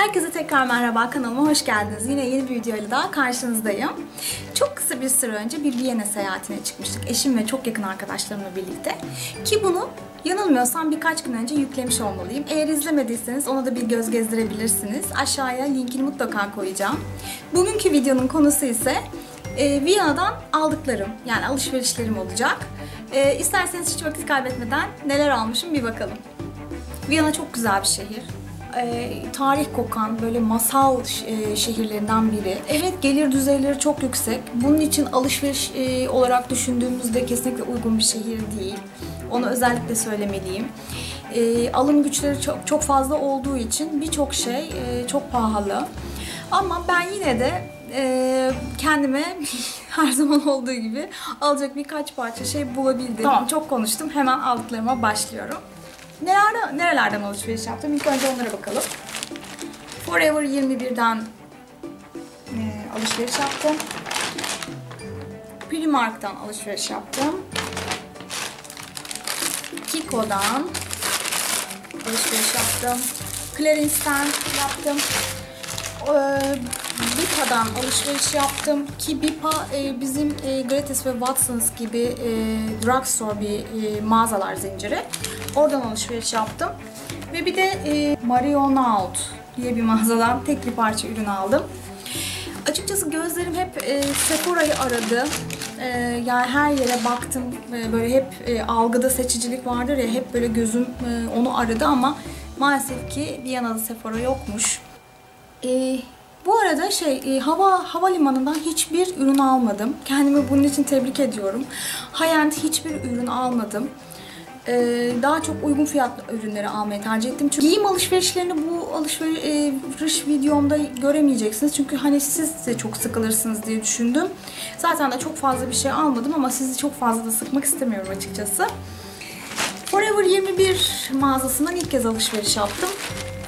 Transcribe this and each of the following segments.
Herkese tekrar merhaba kanalıma hoş geldiniz. Yine yeni bir videoyla daha karşınızdayım. Çok kısa bir süre önce bir Viyana seyahatine çıkmıştık. Eşim ve çok yakın arkadaşlarımla birlikte. Ki bunu yanılmıyorsam birkaç gün önce yüklemiş olmalıyım. Eğer izlemediyseniz ona da bir göz gezdirebilirsiniz. Aşağıya linkini mutlaka koyacağım. Bugünkü videonun konusu ise e, Viyana'dan aldıklarım yani alışverişlerim olacak. E, isterseniz hiç vakit kaybetmeden neler almışım bir bakalım. Viyana çok güzel bir şehir. E, tarih kokan böyle masal e, şehirlerinden biri. Evet gelir düzeyleri çok yüksek. Bunun için alışveriş e, olarak düşündüğümüzde kesinlikle uygun bir şehir değil. Onu özellikle söylemeliyim. E, alım güçleri çok çok fazla olduğu için birçok şey e, çok pahalı. Ama ben yine de e, kendime her zaman olduğu gibi alacak birkaç parça şey bulabildim. Tamam çok konuştum. Hemen aldıklarıma başlıyorum. Nerede, nerelerden alışveriş yaptım? İlk önce onlara bakalım. Forever 21'den e, alışveriş yaptım. Primark'tan alışveriş yaptım. Kiko'dan alışveriş yaptım. Clarence'den yaptım. Ee, Bipa'dan alışveriş yaptım ki Bipa e, bizim e, Gratis ve Watsons gibi e, drugstore bir e, mağazalar zinciri. Oradan alışveriş yaptım. Ve bir de e, Marionaut diye bir mağazadan tek bir parça ürün aldım. Açıkçası gözlerim hep e, Sephora'yı aradı. E, yani her yere baktım. E, böyle hep e, algıda seçicilik vardır ya hep böyle gözüm e, onu aradı ama maalesef ki Viyana'da Sephora yokmuş. E, bu arada şey e, hava havalimanından hiçbir ürün almadım. Kendimi bunun için tebrik ediyorum. High-end hiçbir ürün almadım. E, daha çok uygun fiyatlı ürünleri almayı tercih ettim. Çünkü giyim alışverişlerini bu alışveriş videomda göremeyeceksiniz. Çünkü hani siz de çok sıkılırsınız diye düşündüm. Zaten de çok fazla bir şey almadım ama sizi çok fazla da sıkmak istemiyorum açıkçası. Forever 21 mağazasından ilk kez alışveriş yaptım.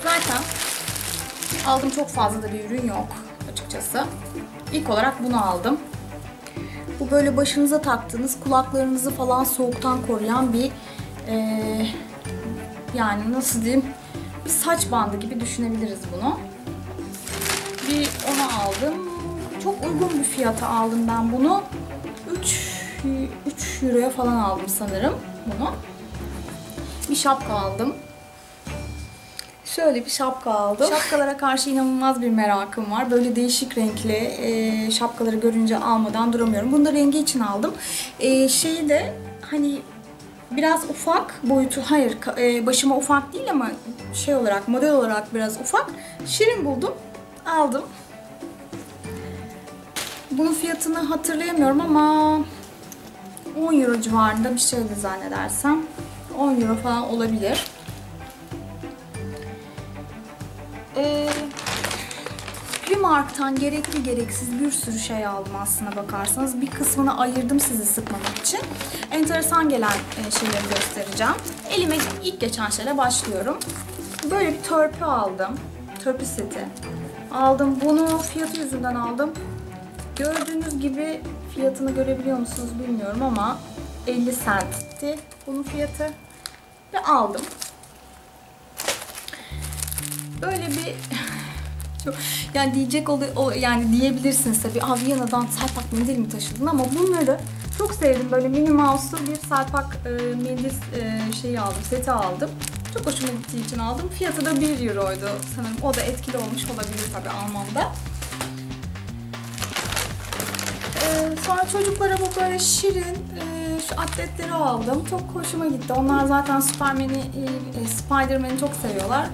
Zaten Aldım çok fazla da bir ürün yok açıkçası. İlk olarak bunu aldım. Bu böyle başınıza taktığınız kulaklarınızı falan soğuktan koruyan bir ee, yani nasıl diyeyim bir saç bandı gibi düşünebiliriz bunu. Bir onu aldım. Çok uygun bir fiyata aldım ben bunu. 3 3 euroya falan aldım sanırım bunu. Bir şapka aldım. Şöyle bir şapka aldım. Şapkalara karşı inanılmaz bir merakım var. Böyle değişik renkli e, şapkaları görünce almadan duramıyorum. Bunu da rengi için aldım. E, şeyi de hani biraz ufak boyutu, hayır e, başıma ufak değil ama şey olarak, model olarak biraz ufak. Şirin buldum, aldım. Bunun fiyatını hatırlayamıyorum ama 10 euro civarında bir şeydi zannedersem. 10 euro falan olabilir. Ee, Primark'tan gerekli gereksiz bir sürü şey aldım aslına bakarsanız. Bir kısmını ayırdım sizi sıkmamak için. Enteresan gelen e, şeyleri göstereceğim. Elime ilk geçen şeyle başlıyorum. Böyle bir törpü aldım. Törpü seti. Aldım. Bunu fiyatı yüzünden aldım. Gördüğünüz gibi fiyatını görebiliyor musunuz bilmiyorum ama 50 centti bunun fiyatı. Ve aldım. Böyle bir çok, yani diyecek ol, o yani diyebilirsiniz tabii. Aa Viyana'dan Selpak mendil mi taşıdın ama bunları çok sevdim. Böyle Minnie Mouse'lu bir Selpak e, mendil e, şeyi aldım, seti aldım. Çok hoşuma gittiği için aldım. Fiyatı da 1 euroydu sanırım. O da etkili olmuş olabilir tabii almamda. Ee, sonra çocuklara bu böyle şirin e, şu atletleri aldım. Çok hoşuma gitti. Onlar zaten Superman'i, e, Spider-Man'i çok seviyorlar.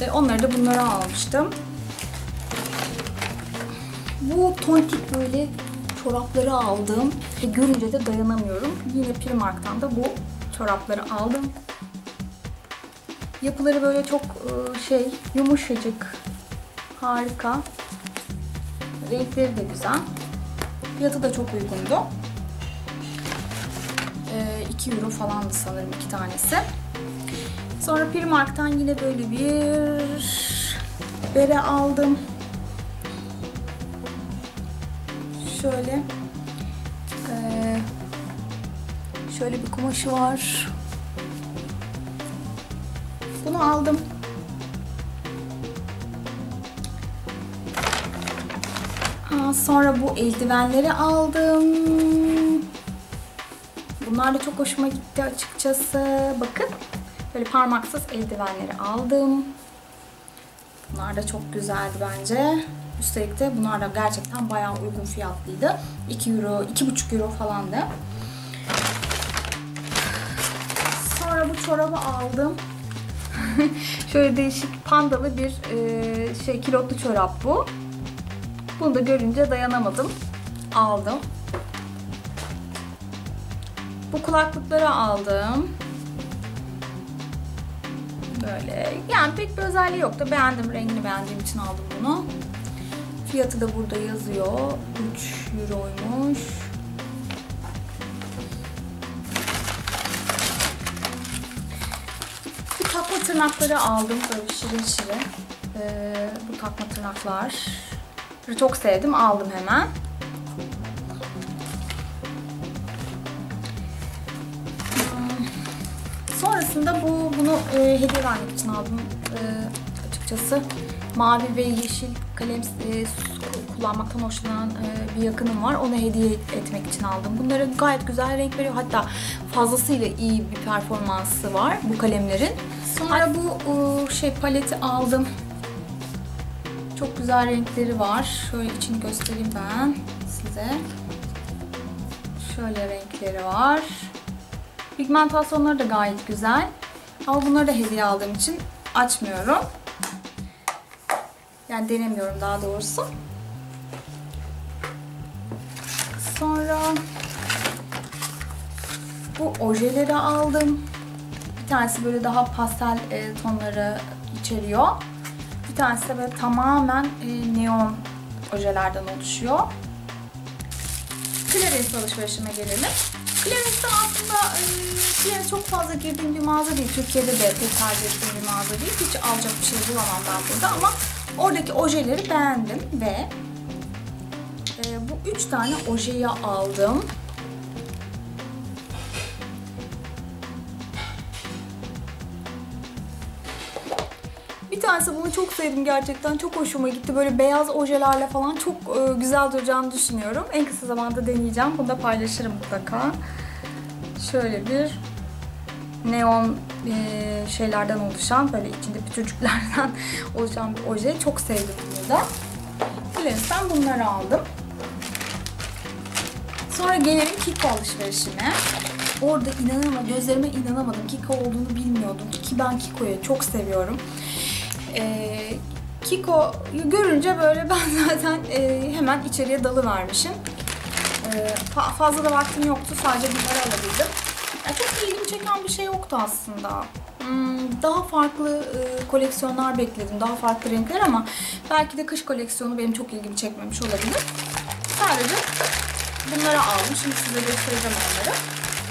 E, onları da bunlara almıştım. Bu tontik böyle çorapları aldım ve görünce de dayanamıyorum. Yine Primark'tan da bu çorapları aldım. Yapıları böyle çok şey yumuşacık, harika. Renkleri de güzel. Fiyatı da çok uygundu. 2 euro falandı sanırım iki tanesi. Sonra Primark'tan yine böyle bir bere aldım. şöyle e, şöyle bir kumaşı var. Bunu aldım. Aa, sonra bu eldivenleri aldım. Bunlar da çok hoşuma gitti açıkçası. Bakın böyle parmaksız eldivenleri aldım. Bunlar da çok güzeldi bence. Üstelik de bunlar da gerçekten bayağı uygun fiyatlıydı. 2 euro, 2,5 euro falandı. Sonra bu çorabı aldım. Şöyle değişik pandalı bir e, şey kilotlu çorap bu. Bunu da görünce dayanamadım. Aldım. Bu kulaklıkları aldım. Böyle yani pek bir özelliği yok da beğendim. Rengini beğendiğim için aldım bunu. Fiyatı da burada yazıyor. 3 euroymuş. Bu takma tırnakları aldım böyle şirin şirin. Ee, bu takma tırnaklar. Çok sevdim aldım hemen. Sonrasında bu bunu e, hediye vermek için aldım e, açıkçası. Mavi ve yeşil kalem e, kullanmaktan hoşlanan e, bir yakınım var. Ona hediye etmek için aldım. Bunları gayet güzel renk veriyor. Hatta fazlasıyla iyi bir performansı var bu kalemlerin. Sonra bu e, şey paleti aldım. Çok güzel renkleri var. Şöyle içini göstereyim ben size. Şöyle renkleri var. Pigmentasyonları da gayet güzel. Ama bunları da hediye aldığım için açmıyorum. Yani denemiyorum daha doğrusu. Sonra bu ojeleri aldım. Bir tanesi böyle daha pastel e, tonları içeriyor. Bir tanesi de böyle tamamen e, neon ojelerden oluşuyor. Clarins alışverişime gelelim. Clarins'ten aslında e, diğer çok fazla girdiğim bir mağaza değil. Türkiye'de de pek tercih ettiğim bir mağaza değil. Hiç alacak bir şey bulamam ben burada ama oradaki ojeleri beğendim ve e, bu üç tane ojeyi aldım. Bir tanesi bunu çok sevdim gerçekten. Çok hoşuma gitti. Böyle beyaz ojelerle falan çok e, güzel duracağını düşünüyorum. En kısa zamanda deneyeceğim. Bunu da paylaşırım mutlaka. Şöyle bir neon e, şeylerden oluşan, böyle içinde pütürcüklerden oluşan bir oje. Çok sevdim bunu da. Clarins'ten bunları aldım. Sonra gelelim Kiko alışverişime. Orada inanamadım, gözlerime inanamadım. Kiko olduğunu bilmiyordum. Ki ben Kiko'yu çok seviyorum. Ee, Kiko'yu görünce böyle ben zaten e, hemen içeriye dalıvermişim. Ee, fa- fazla da vaktim yoktu. Sadece bunları alabildim. Çok ilgimi çeken bir şey yoktu aslında. Hmm, daha farklı e, koleksiyonlar bekledim. Daha farklı renkler ama belki de kış koleksiyonu benim çok ilgimi çekmemiş olabilir. Sadece bunları aldım. Şimdi size göstereceğim onları.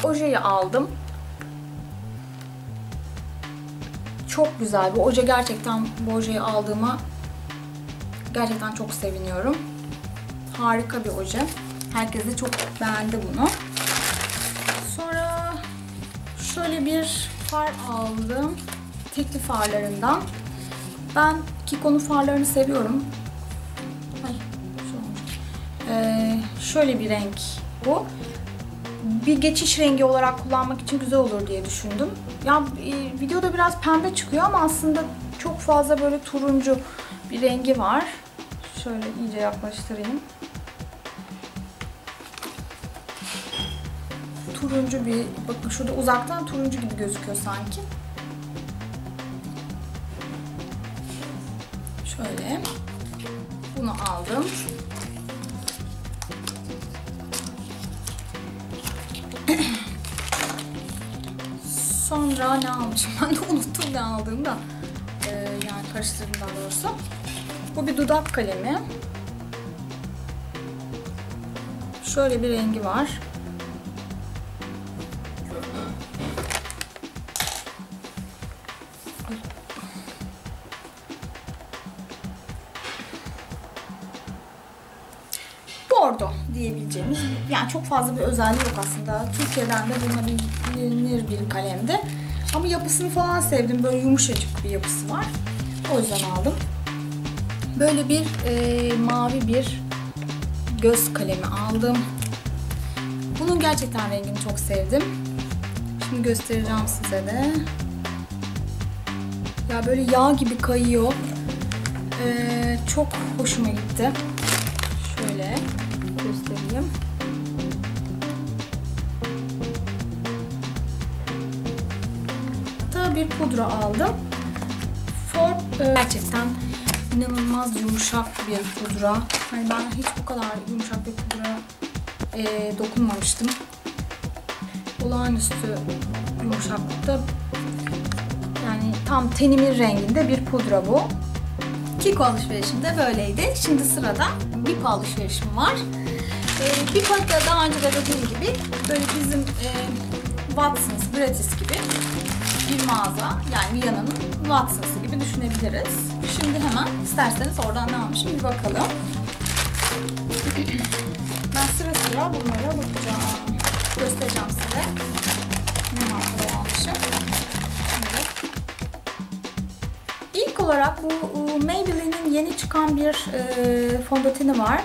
Ojeyi aldım. Çok güzel. Bu oje gerçekten bu ojeyi aldığıma gerçekten çok seviniyorum. Harika bir oje. Herkes de çok beğendi bunu. Şöyle bir far aldım. Tekli farlarından. Ben Kiko'nun farlarını seviyorum. Ay. Ee, şöyle bir renk bu. Bir geçiş rengi olarak kullanmak için güzel olur diye düşündüm. Ya e, videoda biraz pembe çıkıyor ama aslında çok fazla böyle turuncu bir rengi var. Şöyle iyice yaklaştırayım. Turuncu bir, bakın şurada uzaktan turuncu gibi gözüküyor sanki. Şöyle. Bunu aldım. Sonra ne almışım? Ben de unuttum ne aldığımı da. Ee, yani karıştırdım daha doğrusu. Bu bir dudak kalemi. Şöyle bir rengi var. Çok fazla bir özelliği yok aslında. Türkiye'den de bulunabilir bir kalemdi. Ama yapısını falan sevdim. Böyle yumuşacık bir yapısı var. O yüzden aldım. Böyle bir e, mavi bir göz kalemi aldım. Bunun gerçekten rengini çok sevdim. Şimdi göstereceğim size de. Ya böyle yağ gibi kayıyor. Ee, çok hoşuma gitti. Şöyle göstereyim. Pudra aldım. For e, gerçekten inanılmaz yumuşak bir pudra. Hani ben hiç bu kadar yumuşak bir pudra e, dokunmamıştım. Olağanüstü yumuşaklıkta yani tam tenimin renginde bir pudra bu. Kiko alışverişim de böyleydi. Şimdi sırada Bipo alışverişim var. E, Bipo'da daha önce de dediğim gibi böyle bizim e, Watsons, Gratis gibi bir mağaza. Yani Viyana'nın Watsons'ı gibi düşünebiliriz. Şimdi hemen isterseniz oradan ne almışım bir bakalım. Ben sıra sıra bunlara bakacağım. Göstereceğim size. Ne markaları almışım. İlk olarak bu Maybelline'in yeni çıkan bir e, fondöteni var.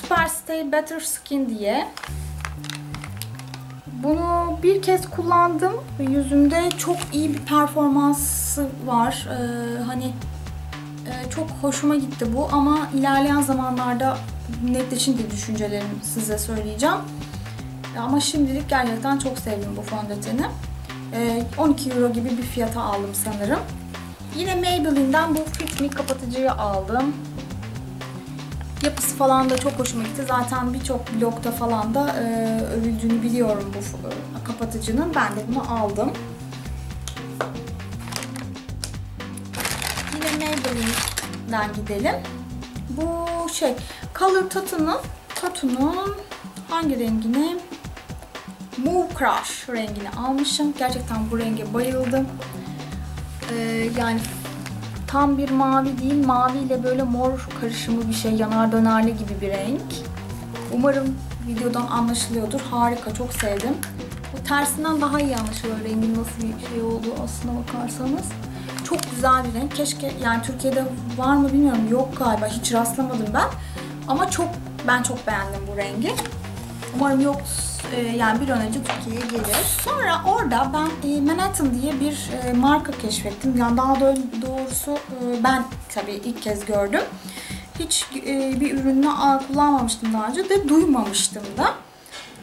Superstay Better Skin diye. Bunu bir kez kullandım. Yüzümde çok iyi bir performansı var. Ee, hani e, çok hoşuma gitti bu ama ilerleyen zamanlarda netleşince düşüncelerimi size söyleyeceğim. Ama şimdilik gerçekten çok sevdim bu fondöteni. Ee, 12 euro gibi bir fiyata aldım sanırım. Yine Maybelline'den bu Fit Me kapatıcıyı aldım. Yapısı falan da çok hoşuma gitti. Zaten birçok blogda falan da e, övüldüğünü biliyorum bu e, kapatıcının. Ben de bunu aldım. Yine Maybelline'den gidelim. Bu şey Color Tatto'nun Tattoo'nun hangi rengini? Move Crush rengini almışım. Gerçekten bu renge bayıldım. Ee, yani tam bir mavi değil, mavi ile böyle mor karışımı bir şey, yanar dönerli gibi bir renk. Umarım videodan anlaşılıyordur. Harika, çok sevdim. Bu tersinden daha iyi anlaşılıyor rengin nasıl bir şey olduğu aslına bakarsanız. Çok güzel bir renk. Keşke yani Türkiye'de var mı bilmiyorum. Yok galiba. Hiç rastlamadım ben. Ama çok ben çok beğendim bu rengi. Umarım yok e, yani bir an önce Türkiye'ye gelir. Sonra orada ben e, Manhattan diye bir e, marka keşfettim. Yani daha doğrusu ben tabii ilk kez gördüm. Hiç bir ürününü kullanmamıştım daha önce de duymamıştım da.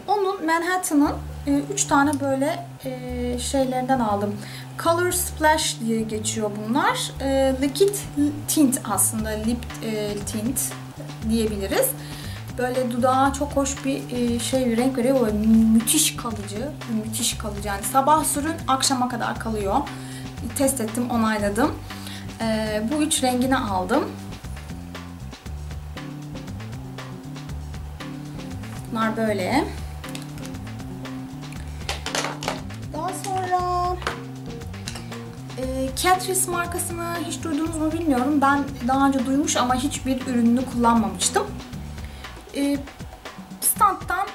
Onun Manhattan'ın 3 tane böyle şeylerinden aldım. Color Splash diye geçiyor bunlar. Liquid tint aslında lip tint diyebiliriz. Böyle dudağa çok hoş bir şey bir renk veriyor. Böyle müthiş kalıcı, müthiş kalıcı. Yani sabah sürün akşama kadar kalıyor. Test ettim, onayladım. Bu üç rengini aldım. Bunlar böyle. Daha sonra e, Catrice markasını hiç duydunuz mu bilmiyorum. Ben daha önce duymuş ama hiçbir ürününü kullanmamıştım e, standtan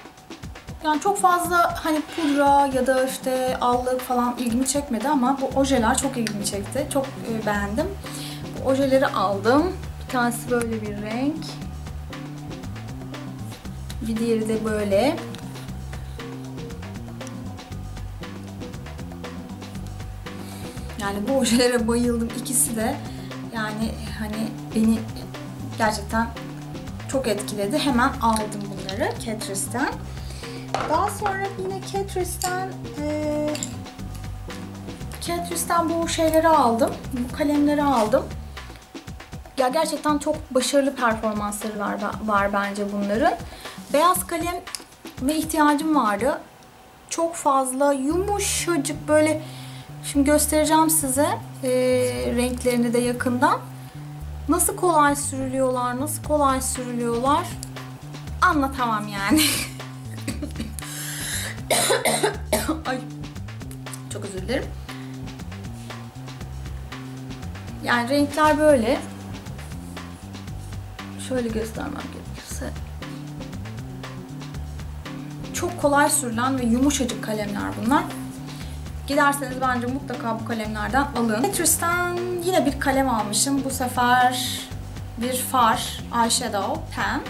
yani çok fazla hani pudra ya da işte allık falan ilgimi çekmedi ama bu ojeler çok ilgimi çekti. Çok e, beğendim. Bu ojeleri aldım. Bir tanesi böyle bir renk. Bir diğeri de böyle. Yani bu ojelere bayıldım. İkisi de yani hani beni gerçekten çok etkiledi. Hemen aldım bunları Catrice'den. Daha sonra yine Catrice'den e, Catrice'den bu şeyleri aldım. Bu kalemleri aldım. Ya gerçekten çok başarılı performansları var, var bence bunların. Beyaz kalem ve ihtiyacım vardı. Çok fazla yumuşacık böyle şimdi göstereceğim size e, renklerini de yakından. Nasıl kolay sürülüyorlar, nasıl kolay sürülüyorlar anlatamam yani. Ay çok özür dilerim. Yani renkler böyle. Şöyle göstermem gerekirse. Çok kolay sürülen ve yumuşacık kalemler bunlar. Giderseniz bence mutlaka bu kalemlerden alın. Catrice'den yine bir kalem almışım. Bu sefer bir far eyeshadow pen.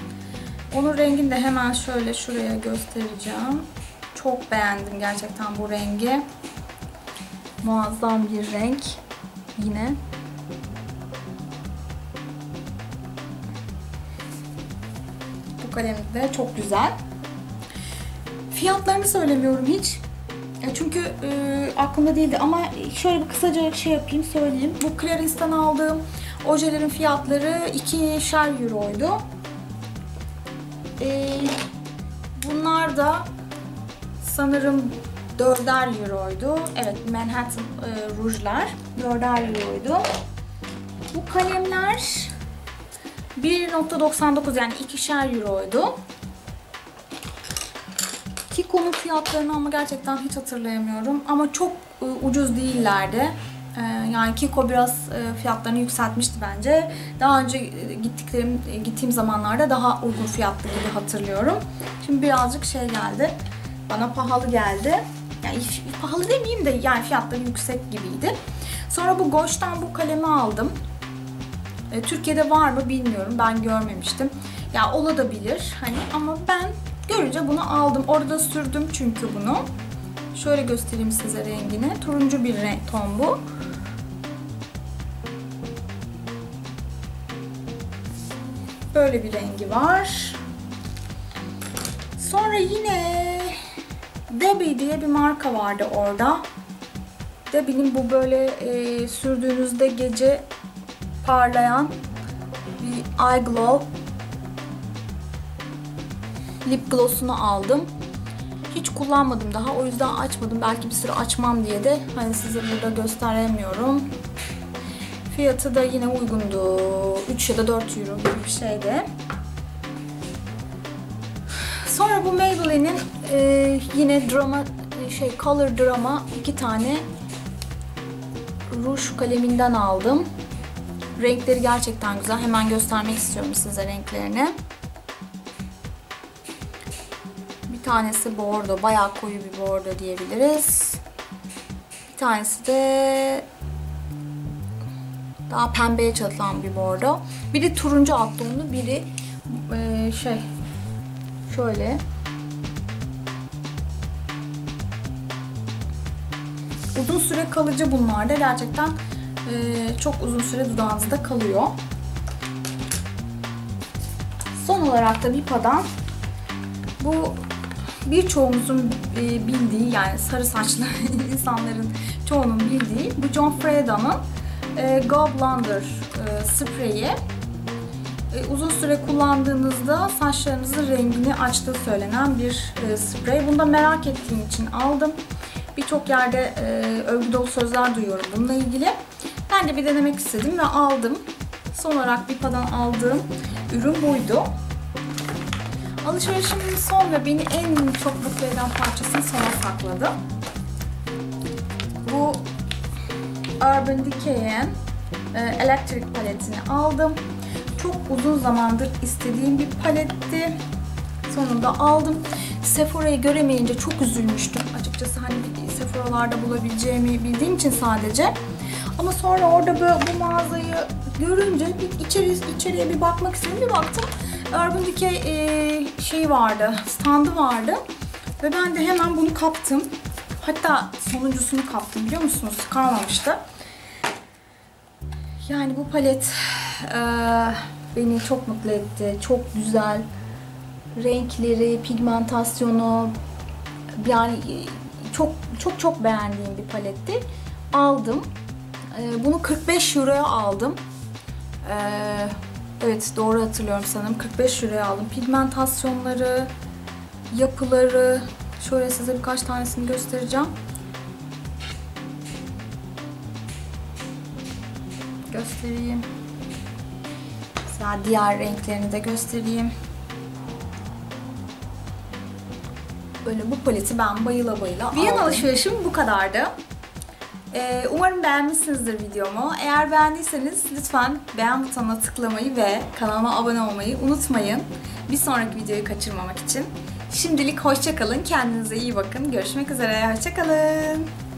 Onun rengini de hemen şöyle şuraya göstereceğim. Çok beğendim gerçekten bu rengi. Muazzam bir renk. Yine. Bu kalem de çok güzel. Fiyatlarını söylemiyorum hiç. Ya Çünkü e, aklımda değildi ama şöyle bir kısaca şey yapayım söyleyeyim. Bu Clarice'den aldığım ojelerin fiyatları 2'şer euroydu. E, bunlar da sanırım 4'er euroydu. Evet Manhattan e, rujlar 4'er euroydu. Bu kalemler 1.99 yani 2'şer euroydu. Kiko'nun fiyatlarını ama gerçekten hiç hatırlayamıyorum. Ama çok e, ucuz değillerdi. E, yani Kiko biraz e, fiyatlarını yükseltmişti bence. Daha önce gittiklerim gittiğim zamanlarda daha uygun fiyatlı gibi hatırlıyorum. Şimdi birazcık şey geldi. Bana pahalı geldi. Yani pahalı demeyeyim de yani fiyatları yüksek gibiydi. Sonra bu Goş'tan bu kalemi aldım. Türkiye'de var mı bilmiyorum. Ben görmemiştim. Ya olabilir hani ama ben görünce bunu aldım. Orada sürdüm çünkü bunu. Şöyle göstereyim size rengini. Turuncu bir renk ton bu. Böyle bir rengi var. Sonra yine Debbie diye bir marka vardı orada. Debbie'nin bu böyle e, sürdüğünüzde gece parlayan bir eye glow lip gloss'unu aldım. Hiç kullanmadım daha. O yüzden açmadım. Belki bir süre açmam diye de hani size burada gösteremiyorum. Fiyatı da yine uygundu. 3 ya da 4 euro gibi bir şeydi. Sonra bu Maybelline'in e, yine drama e, şey color drama iki tane ruj kaleminden aldım. Renkleri gerçekten güzel. Hemen göstermek istiyorum size renklerini. Tanesi bordo, bayağı koyu bir bordo diyebiliriz. Bir tanesi de daha pembeye çalınan bir bordo. Biri turuncu alt biri e, şey şöyle uzun süre kalıcı bunlar da gerçekten e, çok uzun süre dudağınızda kalıyor. Son olarak da Bipa'dan bu birçoğumuzun e, bildiği yani sarı saçlı insanların çoğunun bildiği bu John Freda'nın e, Go Blonder e, spreyi. Uzun süre kullandığınızda saçlarınızın rengini açtığı söylenen bir sprey. Bunu da merak ettiğim için aldım. Birçok yerde övgü dolu sözler duyuyorum bununla ilgili. Ben de bir denemek istedim ve aldım. Son olarak Bipa'dan aldığım ürün buydu. Alışverişimin son ve beni en çok mutlu eden parçasını sona sakladım. Bu Urban Decay'in e, Electric paletini aldım. Çok uzun zamandır istediğim bir paletti. Sonunda aldım. Sephora'yı göremeyince çok üzülmüştüm. Açıkçası hani Sephora'larda bulabileceğimi bildiğim için sadece. Ama sonra orada böyle bu mağazayı görünce bir içeri, içeriye bir bakmak istedim. Bir baktım Urban Decay e, şey vardı, standı vardı. Ve ben de hemen bunu kaptım. Hatta sonuncusunu kaptım biliyor musunuz? Kalmamıştı. Yani bu palet e, beni çok mutlu etti. Çok güzel. Renkleri, pigmentasyonu yani e, çok çok çok beğendiğim bir paletti. Aldım. E, bunu 45 euroya aldım. E, evet doğru hatırlıyorum sanırım. 45 euroya aldım. Pigmentasyonları, yapıları, şöyle size birkaç tanesini göstereceğim. Göstereyim. Mesela diğer renklerini de göstereyim. Böyle bu paleti ben bayıla bayıla Viyana alışverişim bu kadardı. Ee, umarım beğenmişsinizdir videomu. Eğer beğendiyseniz lütfen beğen butonuna tıklamayı ve kanalıma abone olmayı unutmayın. Bir sonraki videoyu kaçırmamak için. Şimdilik hoşçakalın. Kendinize iyi bakın. Görüşmek üzere. Hoşçakalın.